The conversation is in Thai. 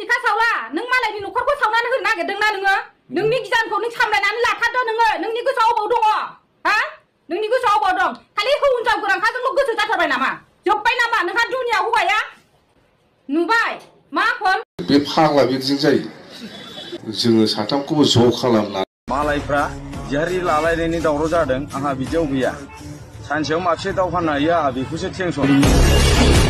ีข้าเสาล่ะนึงมาเลยนี่หนูควักก็เสานั่นคือหน้าเกิดดึงหน้าหนึ่งเหรอนึ่งนี่กิจการผมนึ่งทำแล้วนั้นหลักท่านตัวหนึ่งเลยหนึ่งนี่ก็เสาบอดงอ่ะฮะนึ่งนี่ก็เสาบอดงทันทีคุณจอมกุรังข้าต้องลุกขึ้นจัดเธอไปนามาจบไปนามาหนึ่งข้าจุนยาวหัวยะหนูไปมาคนไปพังแล้วไปจริงใจจึงสัตวกูโจขลำนั้นมาเลยพระยารีลาลายนี่ดองรู้จักดึงอาหารวิจิวบีอ่ะฉันเชื่อมาเชื่อต้อพันนายาหวิคุเชื่อเชื่อ